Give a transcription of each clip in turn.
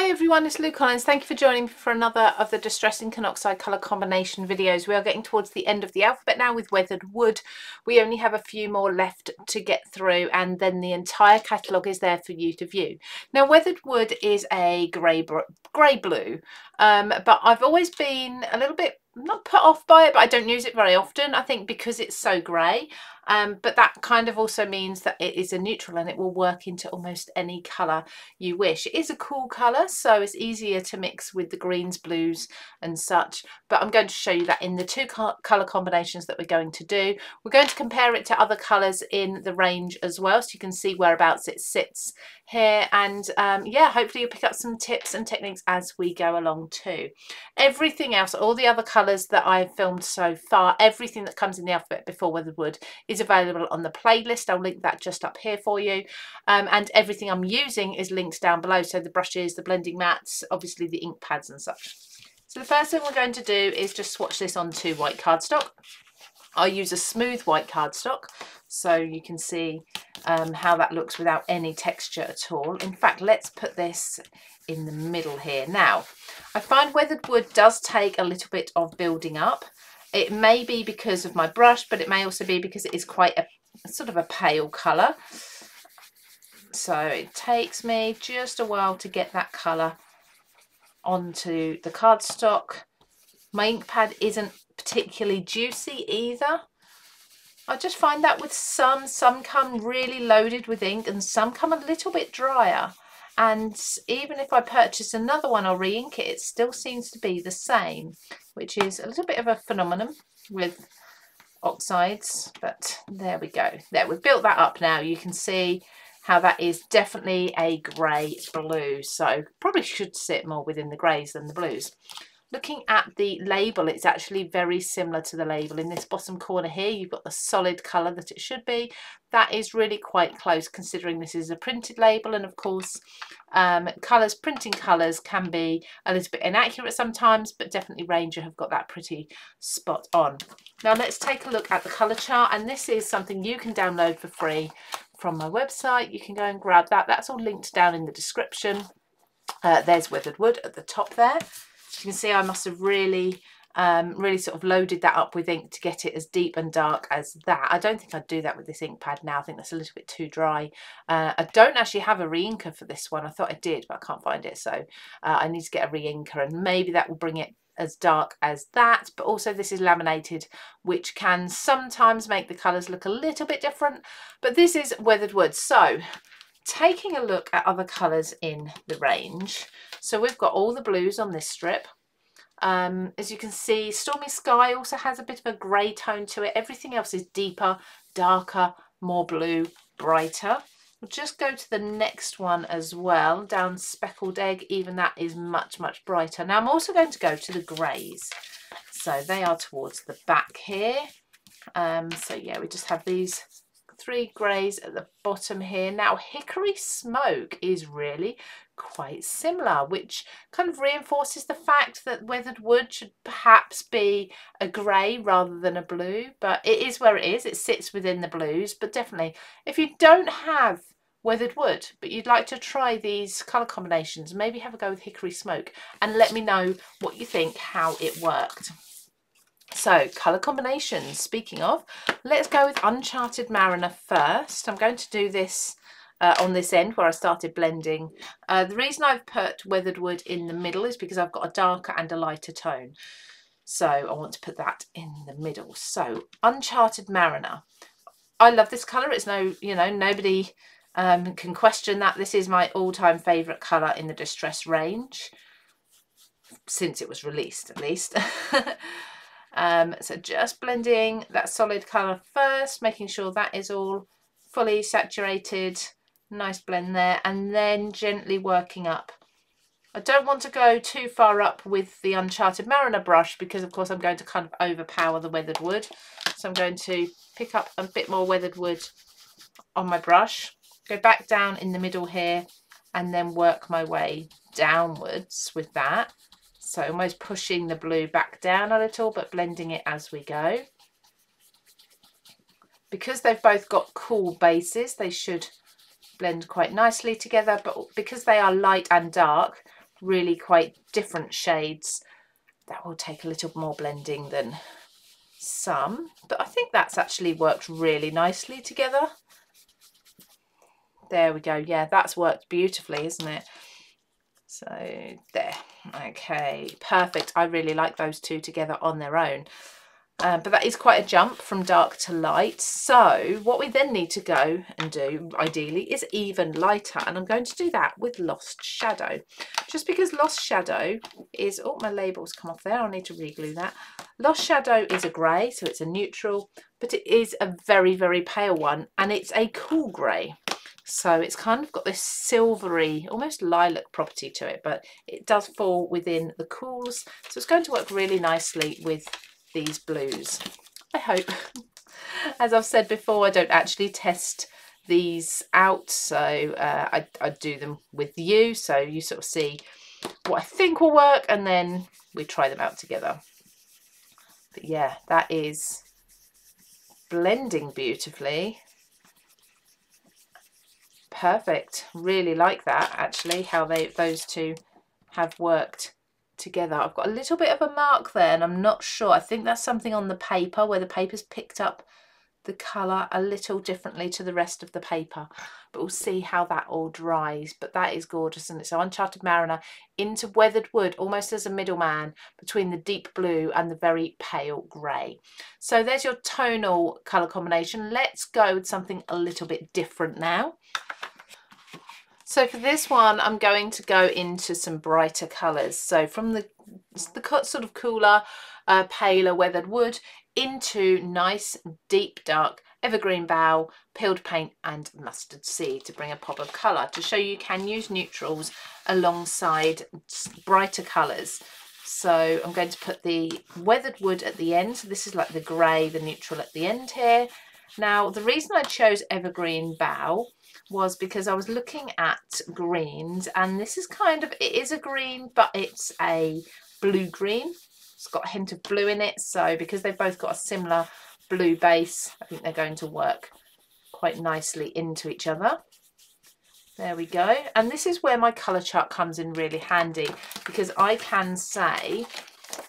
Hi everyone, it's Lou Collins. Thank you for joining me for another of the Distress Ink and Oxide colour combination videos. We are getting towards the end of the alphabet now with Weathered Wood. We only have a few more left to get through and then the entire catalogue is there for you to view. Now Weathered Wood is a grey grey blue, um, but I've always been a little bit not put off by it, but I don't use it very often. I think because it's so grey. Um, but that kind of also means that it is a neutral and it will work into almost any colour you wish. It is a cool colour, so it's easier to mix with the greens, blues and such. But I'm going to show you that in the two colour combinations that we're going to do. We're going to compare it to other colours in the range as well, so you can see whereabouts it sits here. And um, yeah, hopefully you'll pick up some tips and techniques as we go along too. Everything else, all the other colours that I've filmed so far, everything that comes in the alphabet before Weathered Wood is is available on the playlist. I'll link that just up here for you. Um, and everything I'm using is linked down below. So the brushes, the blending mats, obviously the ink pads and such. So the first thing we're going to do is just swatch this onto white cardstock. I use a smooth white cardstock so you can see um, how that looks without any texture at all. In fact, let's put this in the middle here. Now, I find weathered wood does take a little bit of building up. It may be because of my brush, but it may also be because it is quite a sort of a pale colour. So it takes me just a while to get that colour onto the cardstock. My ink pad isn't particularly juicy either. I just find that with some, some come really loaded with ink and some come a little bit drier and even if I purchase another one or re-ink it, it still seems to be the same, which is a little bit of a phenomenon with oxides, but there we go. There, we've built that up now. You can see how that is definitely a grey blue, so probably should sit more within the greys than the blues. Looking at the label, it's actually very similar to the label. In this bottom corner here, you've got the solid colour that it should be. That is really quite close considering this is a printed label and of course um, colours, printing colours can be a little bit inaccurate sometimes, but definitely Ranger have got that pretty spot on. Now let's take a look at the colour chart and this is something you can download for free from my website. You can go and grab that. That's all linked down in the description. Uh, there's Weathered Wood at the top there. You can see I must have really um, really sort of loaded that up with ink to get it as deep and dark as that. I don't think I'd do that with this ink pad now. I think that's a little bit too dry. Uh, I don't actually have a re-inker for this one. I thought I did, but I can't find it. So uh, I need to get a re-inker and maybe that will bring it as dark as that but also this is laminated which can sometimes make the colours look a little bit different but this is weathered wood so taking a look at other colours in the range so we've got all the blues on this strip. Um, as you can see, Stormy Sky also has a bit of a grey tone to it. Everything else is deeper, darker, more blue, brighter. We'll just go to the next one as well, down Speckled Egg. Even that is much, much brighter. Now I'm also going to go to the greys. So they are towards the back here. Um, so yeah, we just have these three greys at the bottom here. Now Hickory Smoke is really quite similar, which kind of reinforces the fact that weathered wood should perhaps be a grey rather than a blue, but it is where it is. It sits within the blues, but definitely if you don't have weathered wood, but you'd like to try these colour combinations, maybe have a go with Hickory Smoke and let me know what you think, how it worked. So, colour combinations. Speaking of, let's go with Uncharted Mariner first. I'm going to do this uh, on this end where I started blending. Uh, the reason I've put weathered wood in the middle is because I've got a darker and a lighter tone. So I want to put that in the middle. So Uncharted Mariner. I love this colour. It's no, you know, nobody um, can question that. This is my all-time favourite colour in the Distress range. Since it was released, at least. um, so just blending that solid colour first, making sure that is all fully saturated nice blend there and then gently working up. I don't want to go too far up with the Uncharted Mariner brush because of course I'm going to kind of overpower the weathered wood. So I'm going to pick up a bit more weathered wood on my brush go back down in the middle here and then work my way downwards with that so almost pushing the blue back down a little but blending it as we go because they've both got cool bases they should blend quite nicely together but because they are light and dark really quite different shades. That will take a little more blending than some, but I think that's actually worked really nicely together. There we go. Yeah, that's worked beautifully, isn't it? So there. Okay, perfect. I really like those two together on their own. Um, but that is quite a jump from dark to light. So what we then need to go and do, ideally, is even lighter. And I'm going to do that with Lost Shadow. Just because Lost Shadow is... Oh, my label's come off there. I'll need to reglue that. Lost Shadow is a grey, so it's a neutral. But it is a very, very pale one. And it's a cool grey. So it's kind of got this silvery, almost lilac property to it. But it does fall within the cools. So it's going to work really nicely with these blues. I hope. As I've said before, I don't actually test these out, so uh, I, I do them with you, so you sort of see what I think will work, and then we try them out together. But yeah, that is blending beautifully. Perfect. Really like that, actually, how they those two have worked together. I've got a little bit of a mark there and I'm not sure. I think that's something on the paper where the paper's picked up the colour a little differently to the rest of the paper. But we'll see how that all dries. But that is gorgeous and it's so Uncharted Mariner into weathered wood almost as a middleman between the deep blue and the very pale grey. So there's your tonal colour combination. Let's go with something a little bit different now. So for this one, I'm going to go into some brighter colours. So from the, the sort of cooler, uh, paler weathered wood into nice, deep, dark evergreen bough, peeled paint and mustard seed to bring a pop of colour to show you can use neutrals alongside brighter colours. So I'm going to put the weathered wood at the end. So this is like the grey, the neutral at the end here. Now, the reason I chose evergreen bough was because I was looking at greens and this is kind of, it is a green, but it's a blue green. It's got a hint of blue in it. So because they've both got a similar blue base, I think they're going to work quite nicely into each other. There we go. And this is where my colour chart comes in really handy because I can say,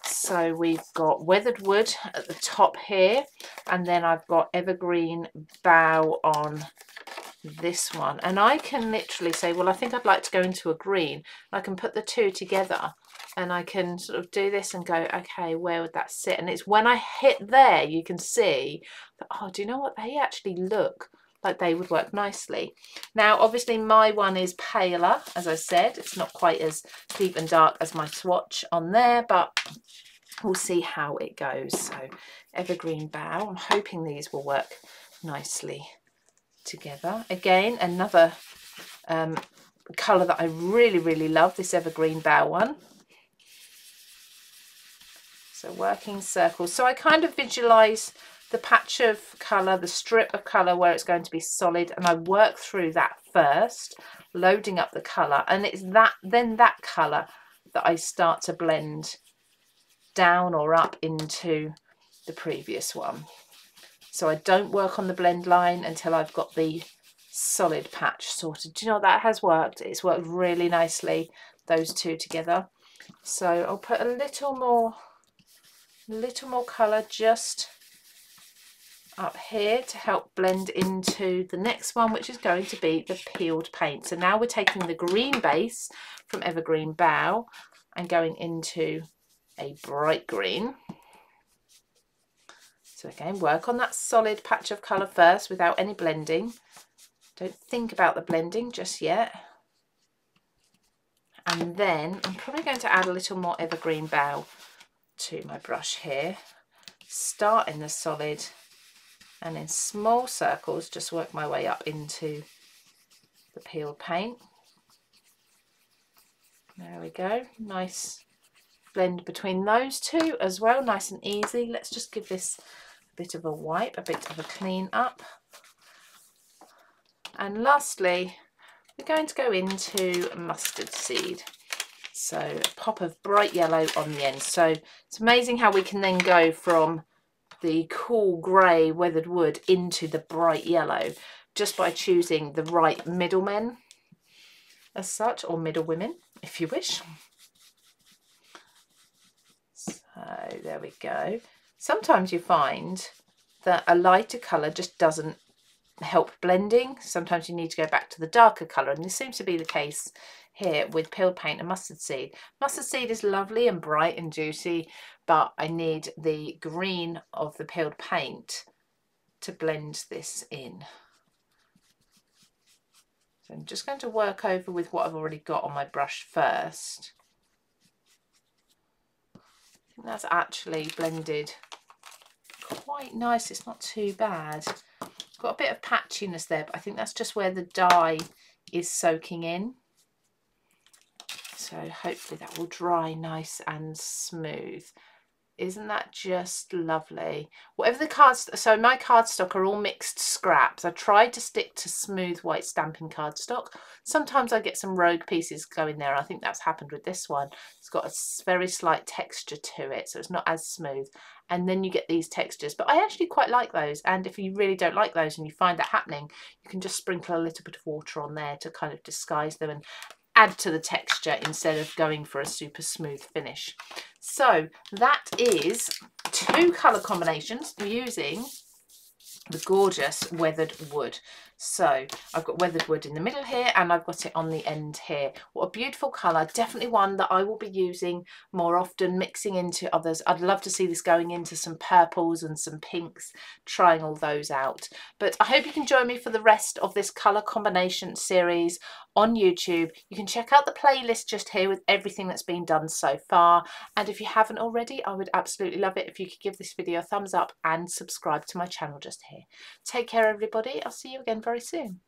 so we've got weathered wood at the top here and then I've got evergreen bough on this one and I can literally say well I think I'd like to go into a green. I can put the two together and I can sort of do this and go okay where would that sit? And it's when I hit there you can see that oh do you know what? They actually look like they would work nicely. Now obviously my one is paler as I said. It's not quite as deep and dark as my swatch on there but we'll see how it goes. So evergreen bough. I'm hoping these will work nicely together. Again, another um, colour that I really, really love, this evergreen bough one. So working circles. So I kind of visualise the patch of colour, the strip of colour where it's going to be solid and I work through that first, loading up the colour and it's that then that colour that I start to blend down or up into the previous one. So I don't work on the blend line until I've got the solid patch sorted. Do you know that has worked? It's worked really nicely, those two together. So I'll put a little more, little more colour just up here to help blend into the next one, which is going to be the peeled paint. So now we're taking the green base from Evergreen Bough and going into a bright green. So again, work on that solid patch of colour first without any blending. Don't think about the blending just yet. And then I'm probably going to add a little more evergreen bough to my brush here. Start in the solid and in small circles just work my way up into the peeled paint. There we go, nice blend between those two as well, nice and easy. Let's just give this bit of a wipe, a bit of a clean up. And lastly, we're going to go into mustard seed. So a pop of bright yellow on the end. So it's amazing how we can then go from the cool grey weathered wood into the bright yellow just by choosing the right middlemen. as such, or middle women, if you wish. So there we go. Sometimes you find that a lighter colour just doesn't help blending. Sometimes you need to go back to the darker colour and this seems to be the case here with peeled paint and mustard seed. Mustard seed is lovely and bright and juicy but I need the green of the peeled paint to blend this in. So I'm just going to work over with what I've already got on my brush first. I think that's actually blended quite nice. It's not too bad. Got a bit of patchiness there, but I think that's just where the dye is soaking in. So hopefully that will dry nice and smooth. Isn't that just lovely? Whatever the cards, so my cardstock are all mixed scraps. I tried to stick to smooth white stamping cardstock. Sometimes I get some rogue pieces going there. I think that's happened with this one. It's got a very slight texture to it, so it's not as smooth. And then you get these textures, but I actually quite like those. And if you really don't like those and you find that happening, you can just sprinkle a little bit of water on there to kind of disguise them and add to the texture instead of going for a super smooth finish. So that is two colour combinations using the gorgeous weathered wood. So I've got weathered wood in the middle here and I've got it on the end here. What a beautiful colour. Definitely one that I will be using more often, mixing into others. I'd love to see this going into some purples and some pinks, trying all those out. But I hope you can join me for the rest of this colour combination series on YouTube. You can check out the playlist just here with everything that's been done so far. And if you haven't already, I would absolutely love it if you could give this video a thumbs up and subscribe to my channel just here. Take care, everybody. I'll see you again very soon.